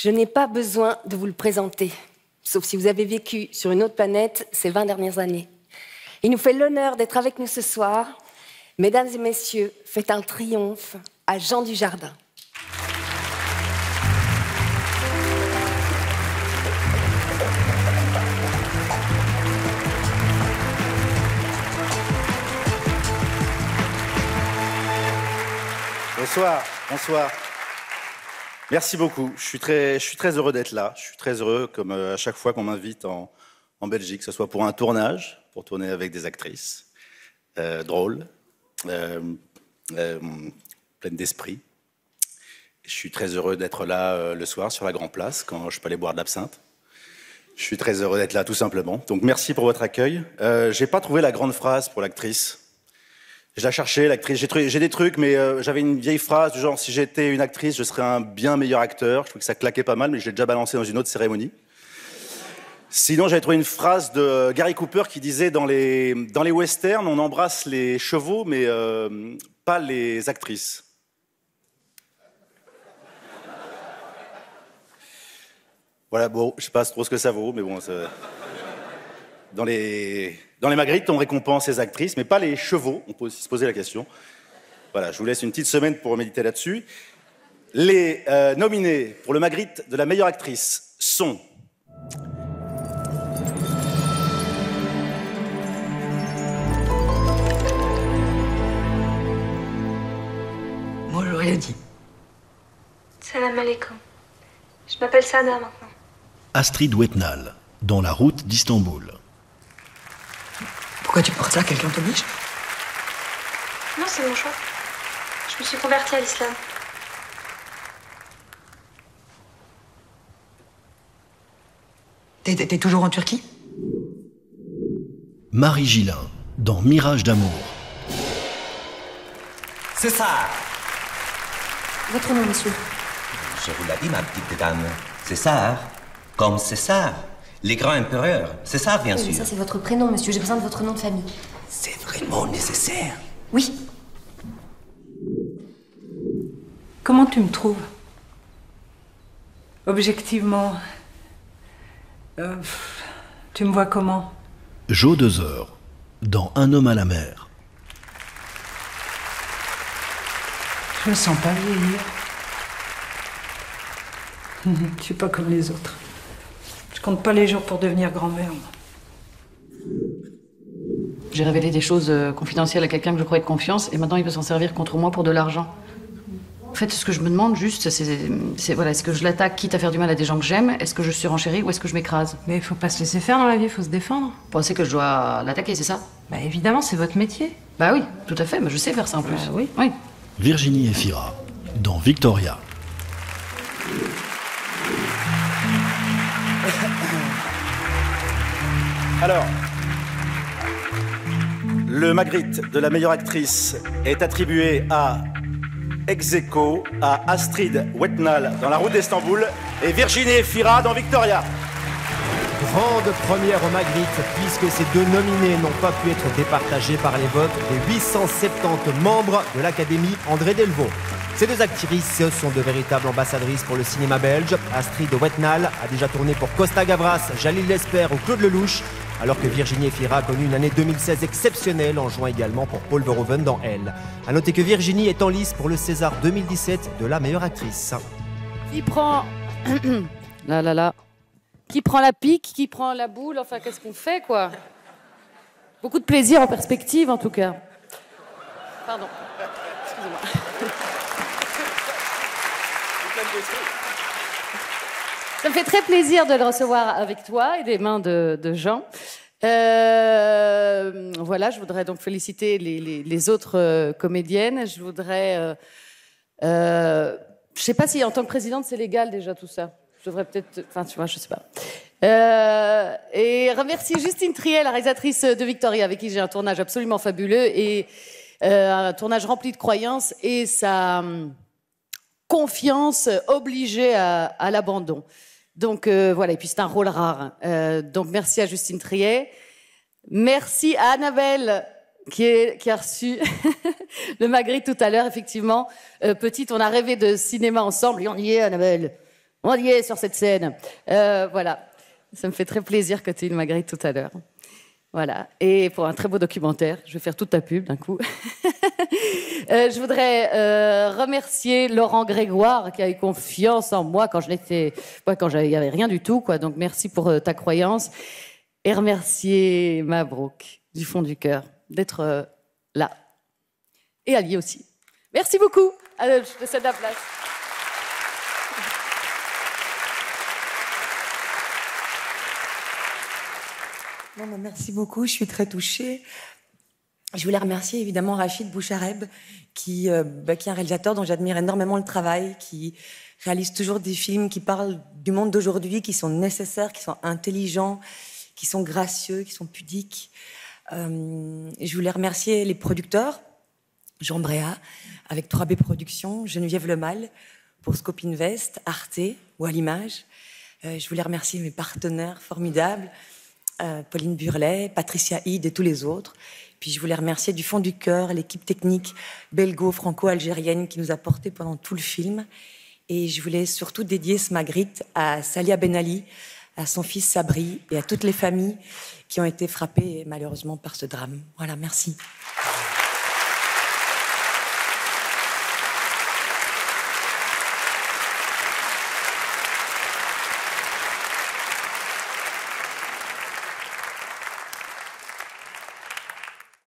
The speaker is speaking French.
Je n'ai pas besoin de vous le présenter, sauf si vous avez vécu sur une autre planète ces 20 dernières années. Il nous fait l'honneur d'être avec nous ce soir. Mesdames et messieurs, faites un triomphe à Jean Dujardin. Bonsoir, bonsoir. Merci beaucoup. Je suis très, heureux d'être là. Je suis très heureux, comme euh, à chaque fois qu'on m'invite en, Belgique, que ce soit pour un tournage, pour tourner avec des actrices euh, drôles, euh, euh, pleines d'esprit. Je suis très heureux d'être là le soir sur la Grand Place quand je peux aller boire de l'absinthe. Je suis très heureux d'être là, tout simplement. Donc merci pour votre accueil. J'ai pas trouvé la grande phrase pour l'actrice. Je la cherchais, l'actrice. J'ai des trucs, mais euh, j'avais une vieille phrase du genre si j'étais une actrice, je serais un bien meilleur acteur. Je trouvais que ça claquait pas mal, mais je l'ai déjà balancé dans une autre cérémonie. Sinon, j'avais trouvé une phrase de Gary Cooper qui disait dans les, dans les westerns, on embrasse les chevaux, mais euh, pas les actrices. Voilà, bon, je sais pas trop ce que ça vaut, mais bon, dans les dans les Magritte, on récompense les actrices, mais pas les chevaux. On peut aussi se poser la question. Voilà, je vous laisse une petite semaine pour méditer là-dessus. Les euh, nominés pour le Magritte de la meilleure actrice sont rien dit. Salam alaikum. Je m'appelle Sana maintenant. Astrid Wetnal, dans la route d'Istanbul. Pourquoi tu portes ça Quelqu'un t'oblige? Non, c'est mon choix. Je me suis convertie à l'islam. T'es t'es toujours en Turquie? Marie Gillin, dans Mirage d'amour. C'est ça Votre nom, monsieur? Je vous l'ai dit, ma petite dame. César. Comme César. Les grands empereurs. César, bien Oui, mais sûr. ça, c'est votre prénom, monsieur. J'ai besoin de votre nom de famille. C'est vraiment nécessaire. Oui. Comment tu me trouves? Objectivement. euh, tu me vois comment? Jo Dezer, dans Un homme à la mer. Je me sens pas vieillir. Je suis pas comme les autres. Je compte pas les jours pour devenir grand-mère. J'ai révélé des choses euh, confidentielles à quelqu'un que je croyais de confiance et maintenant il peut s'en servir contre moi pour de l'argent. En fait, ce que je me demande juste, c'est voilà, est-ce que je l'attaque quitte à faire du mal à des gens que j'aime? Est-ce que je surenchéris ou est-ce que je m'écrase? Mais il faut pas se laisser faire dans la vie, il faut se défendre. Vous pensez que je dois l'attaquer, c'est ça? Bah évidemment, c'est votre métier. Bah oui, tout à fait, mais je sais faire ça en plus. Bah oui. Oui. Virginie Efira, dans Victoria. Alors, le Magritte de la meilleure actrice est attribué à Execo, à Astrid Wetnal dans La Route d'Istanbul et Virginie Efira dans Victoria. Grande première au Magritte, puisque ces deux nominés n'ont pas pu être départagés par les votes des 870 membres de l'Académie André Delvaux. Ces deux actrices sont de véritables ambassadrices pour le cinéma belge. Astrid Wetnal a déjà tourné pour Costa Gavras, Jalil Lesper ou Claude Lelouch, alors que Virginie Efira a connu une année 2016 exceptionnelle en jouant également pour Paul Verhoeven dans Elle. A noter que Virginie est en lice pour le César 2017 de la meilleure actrice. Qui prend. là, là, là. Qui prend la pique Qui prend la boule Enfin, qu'est-ce qu'on fait, quoi? Beaucoup de plaisir en perspective, en tout cas. Pardon. Excusez-moi. Ça me fait très plaisir de le recevoir avec toi et des mains de, de Jean. Euh, voilà, je voudrais donc féliciter les, autres euh, comédiennes. Je voudrais. Euh, euh, je sais pas si en tant que présidente c'est légal déjà tout ça. Je devrais peut-être. Enfin, tu vois, je sais pas. Et remercier Justine Triel, la réalisatrice de Victoria, avec qui j'ai un tournage absolument fabuleux et un tournage rempli de croyances et sa confiance obligée à l'abandon. Donc euh, voilà, et puis c'est un rôle rare. Euh, donc merci à Justine Triet. Merci à Annabelle qui, est, qui a reçu le Magritte tout à l'heure, effectivement. Euh, petite, on a rêvé de cinéma ensemble et on y est, Annabelle. On y est sur cette scène. Voilà. Ça me fait très plaisir que tu aies une Magritte tout à l'heure. Voilà. Et pour un très beau documentaire, je vais faire toute ta pub d'un coup. Euh, je voudrais euh, remercier Laurent Grégoire qui a eu confiance en moi quand je n'étais, ouais, quand il n'y avait rien du tout, quoi. Donc merci pour euh, ta croyance et remercier Mabrouk du fond du cœur d'être là et Ali aussi. Merci beaucoup. Je te cède la place. Mais merci beaucoup, je suis très touchée. Je voulais remercier évidemment Rachid Bouchareb, qui, euh, bah, qui est un réalisateur dont j'admire énormément le travail, qui réalise toujours des films qui parlent du monde d'aujourd'hui, qui sont nécessaires, qui sont intelligents, qui sont gracieux, qui sont pudiques. Euh, je voulais remercier les producteurs, Jean Bréa, avec 3B Productions, Geneviève Lemal, pour Scope Invest, Arte ou à l'image. Euh, je voulais remercier mes partenaires formidables, euh, Pauline Burlet, Patricia Hyde et tous les autres. Puis je voulais remercier du fond du cœur l'équipe technique belgo-franco-algérienne qui nous a portés pendant tout le film. Et je voulais surtout dédier ce Magritte à Salia Ben Ali, à son fils Sabri et à toutes les familles qui ont été frappées malheureusement par ce drame. Voilà, merci.